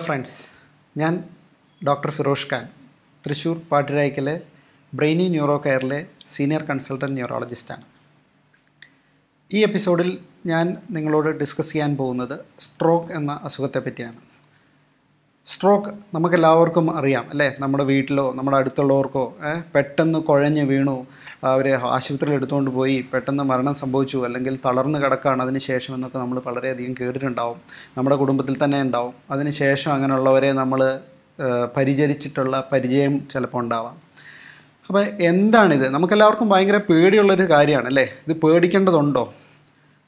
Friends ഞാൻ doctor Firosh Khan Thrissur പാട്ടിരായ്ക്കലെ brainy neuro കെയറിലെ സീനിയർ കൺസൾട്ടന്റ് ന്യൂറോളജിസ്റ്റാണ് ഈ എപ്പിസോഡിൽ ഞാൻ നിങ്ങളോട് ഡിസ്കസ് ചെയ്യാൻ പോകുന്നത് സ്ട്രോക്ക് എന്ന അസുഖത്തെ പറ്റിയാണ് സ്ട്രോക്ക് നമുക്കെല്ലാവർക്കും അറിയാം അല്ലേ? നമ്മുടെ വീട്ടിലോ നമ്മുടെ അടുത്തുള്ളവർക്കോ പെട്ടെന്ന് കുഴഞ്ഞ് വീണു അവരെ ആശുപത്രിയിൽ എടുത്തുകൊണ്ട് പോയി പെട്ടെന്ന് മരണം സംഭവിച്ചു അല്ലെങ്കിൽ തളർന്ന് കിടക്കുകയാണ് അതിന് ശേഷം എന്നൊക്കെ നമ്മൾ വളരെയധികം കേട്ടിട്ടുണ്ടാവും. നമ്മുടെ കുടുംബത്തിൽ തന്നെ ഉണ്ടാവും. അതിന് ശേഷം അങ്ങനെയുള്ളവരെ നമ്മൾ പരിചരിച്ചിട്ടുള്ള പരിചയം ചിലപ്പോൾ ഉണ്ടാവാം. അപ്പോൾ എന്താണിത്? നമുക്കെല്ലാവർക്കും ഭയങ്കര പേടിയുള്ളൊരു കാര്യമാണ് അല്ലേ? ഇത് പേടിക്കേണ്ടതുണ്ടോ?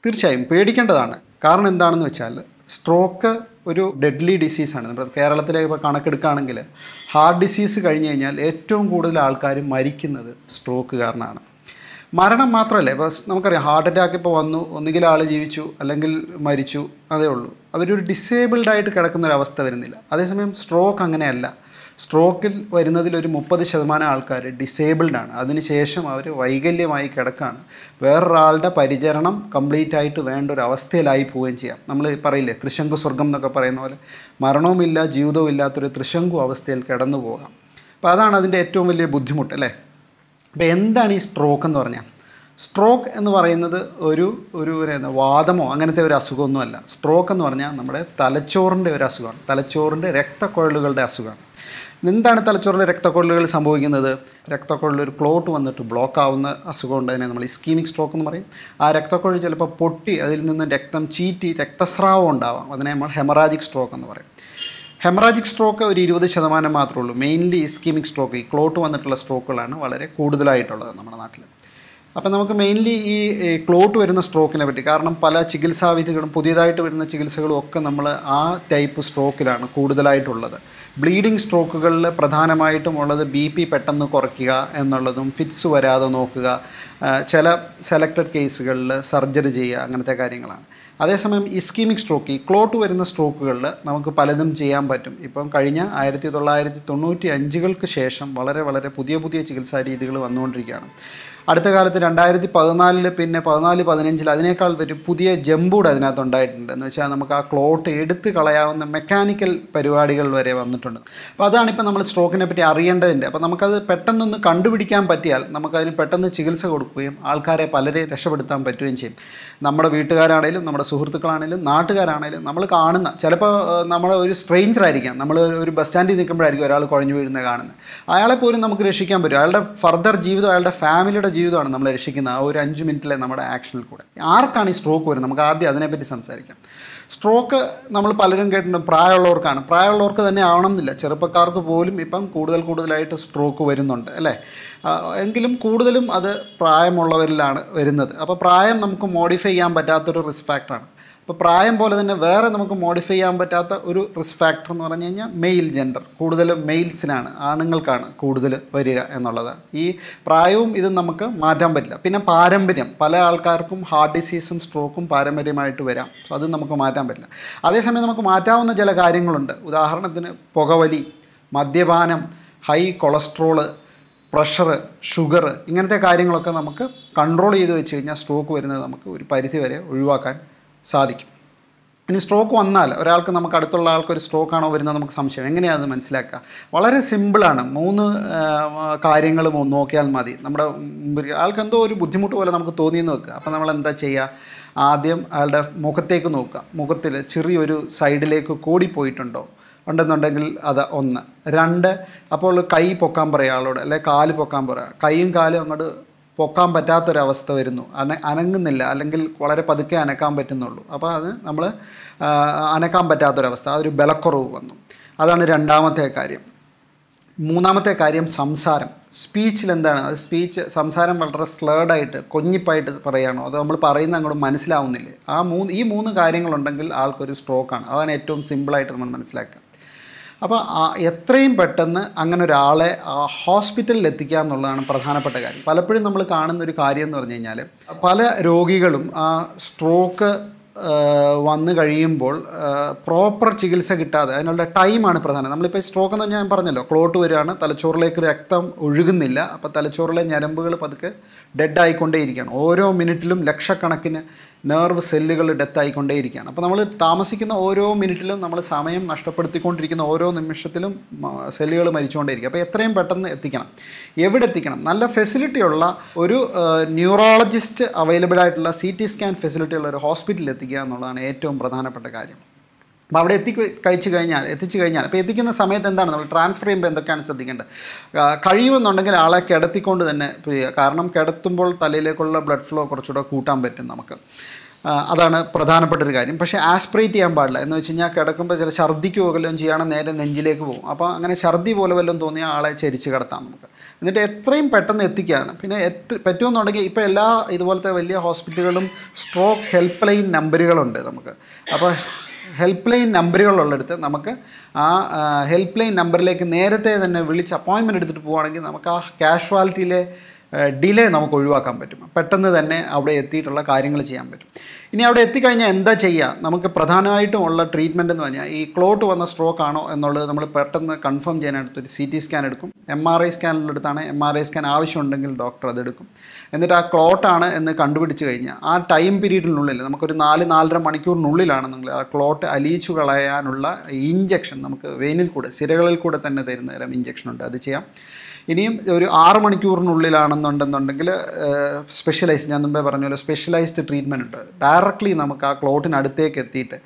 തീർച്ചയായും പേടിക്കേണ്ടതാണ്. കാരണം എന്താണെന്ന് വെച്ചാൽ സ്ട്രോക്ക് ഒരു ഡെഡ്ലി ഡിസീസാണ് നമ്മുടെ കേരളത്തിലെ ഇപ്പോൾ കണക്കെടുക്കുകയാണെങ്കിൽ ഹാർട്ട് ഡിസീസ് കഴിഞ്ഞ് കഴിഞ്ഞാൽ ഏറ്റവും കൂടുതൽ ആൾക്കാർ മരിക്കുന്നത് സ്ട്രോക്ക് കാരണമാണ് മരണം മാത്രമല്ല ഇപ്പോൾ നമുക്കറിയാം ഹാർട്ട് അറ്റാക്ക് ഇപ്പോൾ വന്നു ഒന്നുകിൽ ആൾ ജീവിച്ചു അല്ലെങ്കിൽ മരിച്ചു അതേ ഉള്ളൂ. അവരൊരു ഡിസേബിൾഡ് ആയിട്ട് കിടക്കുന്ന ഒരു അവസ്ഥ വരുന്നില്ല. അതേസമയം സ്ട്രോക്ക് അങ്ങനെയല്ല. സ്ട്രോക്കിൽ വരുന്നതിൽ ഒരു മുപ്പത് ശതമാനം ആൾക്കാർ ഡിസേബിൾഡ് ആണ്. അതിനുശേഷം അവർ വൈകല്യമായി കിടക്കുകയാണ് വേറൊരാളുടെ പരിചരണം കംപ്ലീറ്റ് ആയിട്ട് വേണ്ട ഒരു അവസ്ഥയിലായി പോവുകയും ചെയ്യാം. നമ്മൾ പറയില്ലേ ത്രിശങ്കു സ്വർഗം എന്നൊക്കെ പറയുന്ന പോലെ മരണവുമില്ല ജീവിതവും ഇല്ലാത്തൊരു തൃശങ്കു അവസ്ഥയിൽ കിടന്നു പോകാം അപ്പോൾ അതാണ് അതിന്റെ ഏറ്റവും വലിയ ബുദ്ധിമുട്ട് അല്ലേ? അപ്പോൾ എന്താണ് ഈ സ്ട്രോക്ക് എന്ന് പറഞ്ഞാൽ? സ്ട്രോക്ക് എന്ന് പറയുന്നത് ഒരു ഒരു വാദമോ അങ്ങനത്തെ ഒരു അസുഖമൊന്നുമല്ല. സ്ട്രോക്ക് എന്ന് പറഞ്ഞാൽ നമ്മുടെ തലച്ചോറിന്റെ ഒരു അസുഖമാണ്. തലച്ചോറിന്റെ രക്തക്കുഴലുകളുടെ അസുഖമാണ്. എന്താണ് തലച്ചോറിലെ രക്തക്കുഴലുകൾ സംഭവിക്കുന്നത്? രക്തക്കുഴലിൽ ഒരു ക്ലോട്ട് വന്നിട്ട് ബ്ലോക്ക് ആവുന്ന അസുഖം ഉണ്ട് അതിനെ നമ്മൾ ഇസ്കീമിക് സ്ട്രോക്ക് എന്ന് പറയും. ആ രക്തക്കുഴൽ ചിലപ്പോൾ പൊട്ടി അതിൽ നിന്ന് രക്തം ചീറ്റി രക്തസ്രാവം ഉണ്ടാവാം. അതിനെ നമ്മൾ ഹെമറാജിക് സ്ട്രോക്ക് എന്ന് പറയും. ഹെമറാജിക് സ്ട്രോക്ക് ഒരു ഇരുപത് ശതമാനം മാത്രമേ ഉള്ളൂ. മെയിൻലി ഇസ്കീമിക് സ്ട്രോക്ക് ഈ ക്ലോട്ട് വന്നിട്ടുള്ള സ്ട്രോക്കുകളാണ് വളരെ കൂടുതലായിട്ടുള്ളത് നമ്മുടെ നാട്ടിൽ. അപ്പം നമുക്ക് മെയിൻലി ഈ ക്ലോട്ട് വരുന്ന സ്ട്രോക്കിനെ പറ്റി കാരണം പല ചികിത്സാവിധികളും പുതിയതായിട്ട് വരുന്ന ചികിത്സകളും ഒക്കെ നമ്മൾ ആ ടൈപ്പ് സ്ട്രോക്കിലാണ് കൂടുതലായിട്ടുള്ളത്. ബ്ലീഡിംഗ് സ്ട്രോക്കുകളിൽ പ്രധാനമായിട്ടും ഉള്ളത് ബി പി പെട്ടെന്ന് കുറയ്ക്കുക എന്നുള്ളതും ഫിറ്റ്സ് വരാതെ നോക്കുക ചില സെലക്റ്റഡ് കേസുകളിൽ സർജറി ചെയ്യുക അങ്ങനത്തെ കാര്യങ്ങളാണ്. അതേസമയം ഇസ്കീമിക് സ്ട്രോക്ക് ഈ ക്ലോട്ട് വരുന്ന സ്ട്രോക്കുകളിൽ നമുക്ക് പലതും ചെയ്യാൻ പറ്റും. ഇപ്പം കഴിഞ്ഞ ആയിരത്തി തൊള്ളായിരത്തി തൊണ്ണൂറ്റി അഞ്ചുകൾക്ക് ശേഷം വളരെ വളരെ പുതിയ പുതിയ ചികിത്സാ രീതികൾ വന്നുകൊണ്ടിരിക്കുകയാണ്. അടുത്ത കാലത്ത് രണ്ടായിരത്തി പതിനാലിൽ പിന്നെ പതിനാല് പതിനഞ്ചിൽ അതിനേക്കാൾ ഒരു പുതിയ ജമ്പൂടെ അതിനകത്ത് ഉണ്ടായിട്ടുണ്ട് എന്ന് വെച്ചാൽ നമുക്ക് ആ ക്ലോട്ട് എടുത്ത് കളയാവുന്ന മെക്കാനിക്കൽ പരിപാടികൾ വരെ വന്നിട്ടുണ്ട്. അപ്പോൾ അതാണ് ഇപ്പോൾ നമ്മൾ സ്ട്രോക്കിനെ പറ്റി അറിയേണ്ടതിന്റെ. അപ്പോൾ നമുക്കത് പെട്ടെന്നൊന്ന് കണ്ടുപിടിക്കാൻ പറ്റിയാൽ നമുക്കതിന് പെട്ടെന്ന് ചികിത്സ കൊടുക്കുകയും ആൾക്കാരെ പലരെ രക്ഷപ്പെടുത്താൻ പറ്റുകയും ചെയ്യും. നമ്മുടെ വീട്ടുകാരാണേലും നമ്മുടെ സുഹൃത്തുക്കളാണേലും നാട്ടുകാരാണേലും നമ്മൾ കാണുന്ന ചിലപ്പോൾ നമ്മൾ ഒരു സ്ട്രേഞ്ചർ ആയിരിക്കാം. നമ്മൾ ഒരു ബസ് സ്റ്റാൻഡിൽ നിൽക്കുമ്പോഴായിരിക്കും ഒരാൾ കുഴഞ്ഞു വീഴുന്നത് കാണുന്നത്. അയാളെ പോലും നമുക്ക് രക്ഷിക്കാൻ പറ്റും. അയാളുടെ ഫർദർ ജീവിതം അയാളുടെ ഫാമിലിയുടെ ജീവിതമാണ് നമ്മൾ രക്ഷിക്കുന്നത് ആ ഒരു അഞ്ച് മിനിറ്റിലെ നമ്മുടെ ആക്ഷനിൽ കൂടെ. ആർക്കാണ് ഈ സ്ട്രോക്ക് വരുന്നത്? നമുക്ക് ആദ്യം അതിനെപ്പറ്റി സംസാരിക്കാം. സ്ട്രോക്ക് നമ്മൾ പലരും കേട്ടിട്ടുണ്ട്. പ്രായമുള്ളവർക്കാണ്. പ്രായമുള്ളവർക്ക് തന്നെ ആവണം എന്നില്ല. ചെറുപ്പക്കാർക്ക് പോലും ഇപ്പം കൂടുതൽ കൂടുതലായിട്ട് സ്ട്രോക്ക് വരുന്നുണ്ട് അല്ലേ? എങ്കിലും കൂടുതലും അത് പ്രായമുള്ളവരിലാണ് വരുന്നത്. അപ്പോൾ പ്രായം നമുക്ക് മോഡിഫൈ ചെയ്യാൻ പറ്റാത്തൊരു റിസ്ക് ഫാക്ടറാണ് അപ്പോൾ പ്രായം പോലെ തന്നെ വേറെ നമുക്ക് മോഡിഫൈ ചെയ്യാൻ പറ്റാത്ത ഒരു റിസ്ക് ഫാക്ടർ എന്ന് പറഞ്ഞു കഴിഞ്ഞാൽ മെയിൽ ജെൻഡർ കൂടുതൽ മെയിൽസിനാണ് ആണുങ്ങൾക്കാണ് കൂടുതൽ വരിക എന്നുള്ളത്. ഈ പ്രായവും ഇതും നമുക്ക് മാറ്റാൻ പറ്റില്ല. പിന്നെ പാരമ്പര്യം. പല ആൾക്കാർക്കും ഹാർട്ട് ഡിസീസും സ്ട്രോക്കും പാരമ്പര്യമായിട്ട് വരാം. സോ അത് നമുക്ക് മാറ്റാൻ പറ്റില്ല. അതേസമയം നമുക്ക് മാറ്റാവുന്ന ചില കാര്യങ്ങളുണ്ട്. ഉദാഹരണത്തിന് പുകവലി മദ്യപാനം ഹൈ കൊളസ്ട്രോൾ പ്രഷർ ഷുഗർ ഇങ്ങനത്തെ കാര്യങ്ങളൊക്കെ നമുക്ക് കൺട്രോൾ ചെയ്ത് വെച്ച് കഴിഞ്ഞാൽ സ്ട്രോക്ക് വരുന്നത് നമുക്ക് ഒരു പരിധി വരെ ഒഴിവാക്കാൻ സാധിക്കും. ഇനി സ്ട്രോക്ക് വന്നാൽ ഒരാൾക്ക് നമുക്ക് അടുത്തുള്ള ആൾക്കൊരു സ്ട്രോക്കാണോ വരുന്നത് നമുക്ക് സംശയം. എങ്ങനെയാണ് മനസ്സിലാക്കുക? വളരെ സിമ്പിളാണ് മൂന്ന് കാര്യങ്ങൾ നോക്കിയാൽ മതി. നമ്മുടെ ആൾക്ക് എന്തോ ഒരു ബുദ്ധിമുട്ട് പോലെ നമുക്ക് തോന്നിയെന്ന് വെക്കുക. അപ്പോൾ നമ്മൾ എന്താ ചെയ്യുക? ആദ്യം അയാളുടെ മുഖത്തേക്ക് നോക്കുക. മുഖത്തിൽ ചെറിയൊരു സൈഡിലേക്ക് കൂടിപ്പോയിട്ടുണ്ടോ ഉണ്ടെന്നുണ്ടെങ്കിൽ അത് ഒന്ന്. രണ്ട് അപ്പോൾ കൈ പൊക്കാൻ പറയുക ആളോട് അല്ലെ കാൽ പൊക്കാൻ പറയുക. കൈയും കാലും അങ്ങോട്ട് പൊക്കാൻ പറ്റാത്തൊരവസ്ഥ വരുന്നു. അന അനങ്ങുന്നില്ല. അല്ലെങ്കിൽ വളരെ പതുക്കെ അനക്കാൻ പറ്റുന്നുള്ളൂ. അപ്പോൾ അത് നമ്മൾ അനക്കാൻ പറ്റാത്തൊരവസ്ഥ. അതൊരു ബലക്കുറവ് വന്നു. അതാണ് രണ്ടാമത്തെ കാര്യം. മൂന്നാമത്തെ കാര്യം സംസാരം. സ്പീച്ചിൽ എന്താണ്? അത് സ്പീച്ച് സംസാരം വളരെ സ്ലേഡായിട്ട് കൊഞ്ഞിപ്പായിട്ട് പറയുകയാണോ? അത് നമ്മൾ പറയുന്നത് അങ്ങോട്ട് മനസ്സിലാവുന്നില്ലേ? ആ മൂന്ന് ഈ മൂന്ന് കാര്യങ്ങളുണ്ടെങ്കിൽ ആൾക്കൊരു സ്ട്രോക്കാണ്. അതാണ് ഏറ്റവും സിമ്പിളായിട്ട് നമ്മൾ മനസ്സിലാക്കുക. അപ്പോൾ എത്രയും പെട്ടെന്ന് അങ്ങനെ ഒരാളെ ഹോസ്പിറ്റലിൽ എത്തിക്കുക എന്നുള്ളതാണ് പ്രധാനപ്പെട്ട കാര്യം. പലപ്പോഴും നമ്മൾ കാണുന്ന ഒരു കാര്യം എന്ന് പറഞ്ഞു കഴിഞ്ഞാൽ പല രോഗികളും ആ സ്ട്രോക്ക് വന്നു കഴിയുമ്പോൾ പ്രോപ്പർ ചികിത്സ കിട്ടാതെ അതിനുള്ള ടൈമാണ് പ്രധാനം. നമ്മളിപ്പോൾ സ്ട്രോക്ക് എന്ന് ഞാൻ പറഞ്ഞല്ലോ ക്ലോട്ട് വരികയാണ് തലച്ചോറിലേക്ക് രക്തം ഒഴുകുന്നില്ല അപ്പോൾ തലച്ചോറിലെ ഞരമ്പുകൾ പതുക്കെ ഡെഡ് ആയിക്കൊണ്ടേയിരിക്കുകയാണ് ഓരോ മിനിറ്റിലും ലക്ഷക്കണക്കിന് നെർവ് സെല്ലുകൾ ഡെത്ത് ആയിക്കൊണ്ടേയിരിക്കുകയാണ്. അപ്പോൾ നമ്മൾ താമസിക്കുന്ന ഓരോ മിനിറ്റിലും നമ്മൾ സമയം നഷ്ടപ്പെടുത്തിക്കൊണ്ടിരിക്കുന്ന ഓരോ നിമിഷത്തിലും സെല്ലുകൾ മരിച്ചുകൊണ്ടേയിരിക്കും. അപ്പോൾ എത്രയും പെട്ടെന്ന് എത്തിക്കണം. എവിടെ എത്തിക്കണം? നല്ല ഫെസിലിറ്റിയുള്ള ഒരു ന്യൂറോളജിസ്റ്റ് അവൈലബിൾ ആയിട്ടുള്ള സി ടി സ്കാൻ ഫെസിലിറ്റിയുള്ള ഒരു ഹോസ്പിറ്റലിൽ എത്തിക്കുക എന്നുള്ളതാണ് ഏറ്റവും പ്രധാനപ്പെട്ട കാര്യം. അപ്പോൾ അവിടെ എത്തി കഴിച്ചു കഴിഞ്ഞാൽ എത്തിച്ചു കഴിഞ്ഞാൽ അപ്പോൾ എത്തിക്കുന്ന സമയത്ത് എന്താണ് നമ്മൾ ട്രാൻസ്ഫർ ചെയ്യുമ്പോൾ എന്തൊക്കെയാണ് ശ്രദ്ധിക്കേണ്ടത്? കഴിയുമെന്നുണ്ടെങ്കിൽ ആളെ കിടത്തിക്കൊണ്ട് തന്നെ കാരണം കിടത്തുമ്പോൾ തലയിലേക്കുള്ള ബ്ലഡ് ഫ്ലോ കുറച്ചുകൂടെ കൂട്ടാൻ പറ്റും നമുക്ക്. അതാണ് പ്രധാനപ്പെട്ട ഒരു കാര്യം. പക്ഷേ ആസ്പിറേറ്റ് ചെയ്യാൻ പാടില്ല. എന്ന് വെച്ച് കഴിഞ്ഞാൽ കിടക്കുമ്പോൾ ചില ഛർദ്ദിക്കുകയോ വല്ലതും ചെയ്യുകയാണെങ്കിൽ നേരെ നെഞ്ചിലേക്ക് പോകും. അപ്പോൾ അങ്ങനെ ഛർദ്ദി പോലെ വല്ലതും തോന്നിയാൽ ആളെ ചരിച്ച് കിടത്താം നമുക്ക്. എന്നിട്ട് എത്രയും പെട്ടെന്ന് എത്തിക്കുകയാണ്. പിന്നെ എത്ര പറ്റുമെന്നുണ്ടെങ്കിൽ ഇപ്പോൾ എല്ലാ ഇതുപോലത്തെ വലിയ ഹോസ്പിറ്റലുകളും സ്ട്രോക്ക് ഹെൽപ്പ് ലൈൻ നമ്പറുകളുണ്ട് നമുക്ക്. അപ്പോൾ ഹെൽപ്പ് ലൈൻ നമ്പറുകളുള്ളിടത്ത് നമുക്ക് ആ ഹെൽപ്പ് ലൈൻ നമ്പറിലേക്ക് നേരത്തെ തന്നെ വിളിച്ച് അപ്പോയിൻമെന്റ് എടുത്തിട്ട് പോവുകയാണെങ്കിൽ നമുക്ക് ആ കാഷ്വാലിറ്റിയിലെ ഡിലേ നമുക്ക് ഒഴിവാക്കാൻ പറ്റും. പെട്ടെന്ന് തന്നെ അവിടെ എത്തിയിട്ടുള്ള കാര്യങ്ങൾ ചെയ്യാൻ പറ്റും. ഇനി അവിടെ എത്തിക്കഴിഞ്ഞാൽ എന്താ ചെയ്യുക നമുക്ക് പ്രധാനമായിട്ടും ഉള്ള ട്രീറ്റ്മെന്റ് എന്ന് പറഞ്ഞാൽ ഈ ക്ലോട്ട് വന്ന സ്ട്രോക്ക് ആണോ എന്നുള്ളത് നമ്മൾ പെട്ടെന്ന് കൺഫേം ചെയ്യാനെടുത്ത് ഒരു സി ടി സ്കാൻ എടുക്കും. എം ആർ ഐ സ്കാനിലെടുത്താണ് എം ആർ ഐ സ്കാൻ ആവശ്യമുണ്ടെങ്കിൽ ഡോക്ടർ അതെടുക്കും എന്നിട്ട് ആ ക്ലോട്ടാണ് എന്ന് കണ്ടുപിടിച്ച് കഴിഞ്ഞാൽ ആ ടൈം പീരീഡിനുള്ളിൽ നമുക്കൊരു നാല് നാലര മണിക്കൂറിനുള്ളിലാണെന്നെങ്കിൽ ആ ക്ലോട്ട് അലിയിച്ചു കളയാനുള്ള ഇഞ്ചക്ഷൻ നമുക്ക് വെയിനിൽ കൂടെ സിരകളിൽ കൂടെ തന്നെ തരുന്ന തരം ഇഞ്ചക്ഷൻ ഉണ്ട്. അത് ചെയ്യാം. ഇനിയും ഒരു ആറ് മണിക്കൂറിനുള്ളിലാണെന്നുണ്ടെന്നുണ്ടെങ്കിൽ സ്പെഷ്യലൈസ് ഞാൻ മുമ്പേ പറഞ്ഞ പോലെ സ്പെഷ്യലൈസ്ഡ് ട്രീറ്റ്മെന്റ് ഉണ്ട്. ഡയറക്റ്റ്ലി നമുക്ക് ആ ക്ലോട്ടിനടുത്തേക്ക് എത്തിയിട്ട്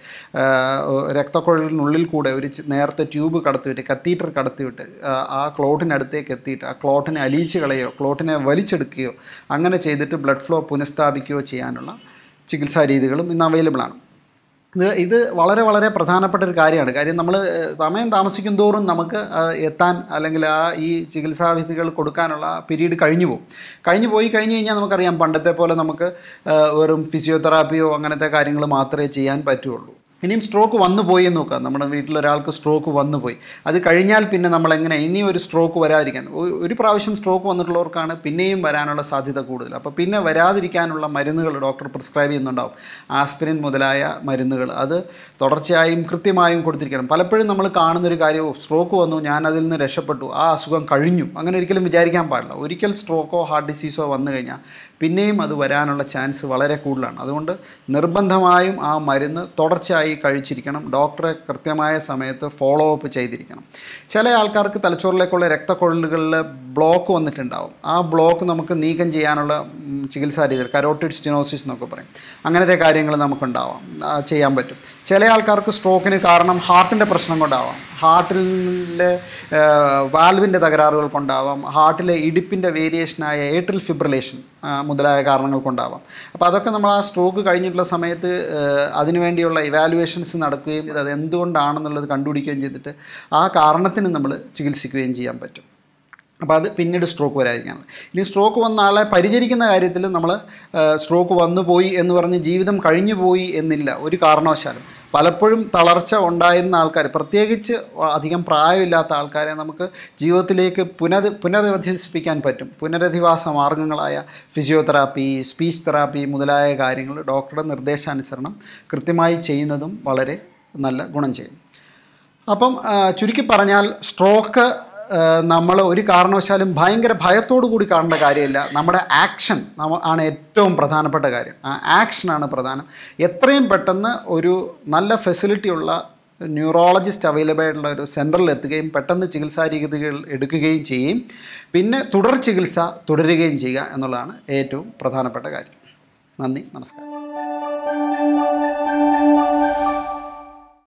രക്തക്കുഴലിനുള്ളിൽ കൂടെ ഒരു നേരത്തെ ട്യൂബ് കടത്തിവിട്ട് കത്തീറ്റർ കടത്തിവിട്ട് ആ, ആ ക്ലോട്ടിനടുത്തേക്ക് എത്തിയിട്ട് ആ ക്ലോട്ടിനെ അലിയിച്ച് കളയോ ക്ലോട്ടിനെ വലിച്ചെടുക്കുകയോ അങ്ങനെ ചെയ്തിട്ട് ബ്ലഡ് ഫ്ലോ പുനഃസ്ഥാപിക്കുകയോ ചെയ്യാനുള്ള ചികിത്സാ രീതികളും ഇന്ന് അവൈലബിൾ ആണ്. ഇത് വളരെ വളരെ പ്രധാനപ്പെട്ട ഒരു കാര്യമാണ്. കാര്യം നമ്മൾ സമയം താമസിക്കും തോറും നമുക്ക് എത്താൻ അല്ലെങ്കിൽ ആ ഈ ചികിത്സാവിധികൾ കൊടുക്കാനുള്ള പീരീഡ് കഴിഞ്ഞു പോകും. കഴിഞ്ഞു പോയി കഴിഞ്ഞ് കഴിഞ്ഞാൽ നമുക്കറിയാം പണ്ടത്തെ പോലെ നമുക്ക് വെറും ഫിസിയോതെറാപ്പിയോ അങ്ങനത്തെ കാര്യങ്ങൾ മാത്രമേ ചെയ്യാൻ പറ്റുള്ളൂ. ഇനിയും സ്ട്രോക്ക് വന്നു പോയി എന്ന് നോക്കാം. നമ്മുടെ വീട്ടിലൊരാൾക്ക് സ്ട്രോക്ക് വന്നു പോയി. അത് കഴിഞ്ഞാൽ പിന്നെ നമ്മൾ എങ്ങനെ ഇനി ഒരു സ്ട്രോക്ക് വരാതിരിക്കാൻ. ഒരു പ്രാവശ്യം സ്ട്രോക്ക് വന്നിട്ടുള്ളവർക്കാണ് പിന്നെയും വരാനുള്ള സാധ്യത കൂടുതൽ. അപ്പോൾ പിന്നെ വരാതിരിക്കാനുള്ള മരുന്നുകൾ ഡോക്ടർ പ്രിസ്ക്രൈബ് ചെയ്യുന്നുണ്ടാവും. ആസ്പിരിൻ മുതലായ മരുന്നുകൾ. അത് തുടർച്ചയായും കൃത്യമായും കൊടുത്തിരിക്കണം. പലപ്പോഴും നമ്മൾ കാണുന്നൊരു കാര്യം സ്ട്രോക്ക് വന്നു ഞാൻ അതിൽ നിന്ന് രക്ഷപ്പെട്ടു ആ അസുഖം കഴിഞ്ഞു. അങ്ങനെ ഒരിക്കലും വിചാരിക്കാൻ പാടില്ല. ഒരിക്കൽ സ്ട്രോക്കോ ഹാർട്ട് ഡിസീസോ വന്നു കഴിഞ്ഞാൽ പിന്നെയും അത് വരാനുള്ള ചാൻസ് വളരെ കൂടുതലാണ്. അതുകൊണ്ട് നിർബന്ധമായും ആ മരുന്ന് തുടർച്ചയായി കഴിച്ചിരിക്കണം. ഡോക്ടറെ കൃത്യമായ സമയത്ത് ഫോളോ അപ്പ് ചെയ്തിരിക്കണം. ചില ആൾക്കാർക്ക് തലച്ചോറിലേക്കുള്ള രക്തക്കൊഴലുകളിൽ ബ്ലോക്ക് വന്നിട്ടുണ്ടാവും. ആ ബ്ലോക്ക് നമുക്ക് നീക്കം ചെയ്യാനുള്ള ചികിത്സാ രീതികൾ കരോട്ടിഡ് സ്റ്റിനോസിസ് എന്നൊക്കെ പറയും. അങ്ങനത്തെ കാര്യങ്ങൾ നമുക്കുണ്ടാവാം ചെയ്യാൻ പറ്റും. ചില ആൾക്കാർക്ക് സ്ട്രോക്കിന് കാരണം ഹാർട്ടിന്റെ പ്രശ്നം കൊണ്ടാവാം. ഹാർട്ടിലെ വാൽവിന്റെ തകരാറുകൾ കൊണ്ടാവാം. ഹാർട്ടിലെ ഇടിപ്പിന്റെ വേരിയേഷനായ ഏട്രിൽ ഫിബ്രിലേഷൻ മുതലായ കാരണങ്ങൾ കൊണ്ടാവാം. അപ്പോൾ അതൊക്കെ നമ്മൾ ആ സ്ട്രോക്ക് കഴിഞ്ഞിട്ടുള്ള സമയത്ത് അതിനുവേണ്ടിയുള്ള ഇവാലുവേഷൻസ് നടക്കുകയും അത് എന്തുകൊണ്ടാണെന്നുള്ളത് കണ്ടുപിടിക്കുകയും ചെയ്തിട്ട് ആ കാരണത്തിന് നമ്മൾ ചികിത്സിക്കുകയും ചെയ്യാൻ പറ്റും. അപ്പോൾ അത് പിന്നീട് സ്ട്രോക്ക് വരാതിരിക്കാണ് ഇനി സ്ട്രോക്ക് വന്ന ആളെ പരിചരിക്കുന്ന കാര്യത്തിൽ നമ്മൾ സ്ട്രോക്ക് വന്നു പോയി എന്ന് പറഞ്ഞ് ജീവിതം കഴിഞ്ഞു പോയി എന്നില്ല. ഒരു കാരണവശാലും. പലപ്പോഴും തളർച്ച ഉണ്ടായിരുന്ന ആൾക്കാർ പ്രത്യേകിച്ച് അധികം പ്രായമില്ലാത്ത ആൾക്കാരെ നമുക്ക് ജീവിതത്തിലേക്ക് പുനർ പുനരധിവസിപ്പിക്കാൻ പറ്റും. പുനരധിവാസ മാർഗങ്ങളായ ഫിസിയോതെറാപ്പി സ്പീച്ച് തെറാപ്പി മുതലായ കാര്യങ്ങൾ ഡോക്ടറുടെ നിർദ്ദേശാനുസരണം കൃത്യമായി ചെയ്യുന്നതും വളരെ നല്ല ഗുണം ചെയ്യും. അപ്പം ചുരുക്കി പറഞ്ഞാൽ സ്ട്രോക്ക് നമ്മൾ ഒരു കാരണവശാലും ഭയങ്കര ഭയത്തോടു കൂടി കാണേണ്ട കാര്യമില്ല. നമ്മുടെ ആക്ഷൻ ആണ് ഏറ്റവും പ്രധാനപ്പെട്ട കാര്യം. ആ ആക്ഷനാണ് പ്രധാനം. എത്രയും പെട്ടെന്ന് ഒരു നല്ല ഫെസിലിറ്റി ഉള്ള ന്യൂറോളജിസ്റ്റ് അവൈലബിൾ ആയിട്ടുള്ള ഒരു സെന്ററിൽ എത്തുകയും പെട്ടെന്ന് ചികിത്സാ രീതികൾ എടുക്കുകയും ചെയ്യും. പിന്നെ തുടർ ചികിത്സ തുടരുകയും ചെയ്യുക എന്നുള്ളതാണ് ഏറ്റവും പ്രധാനപ്പെട്ട കാര്യം. നന്ദി നമസ്കാരം.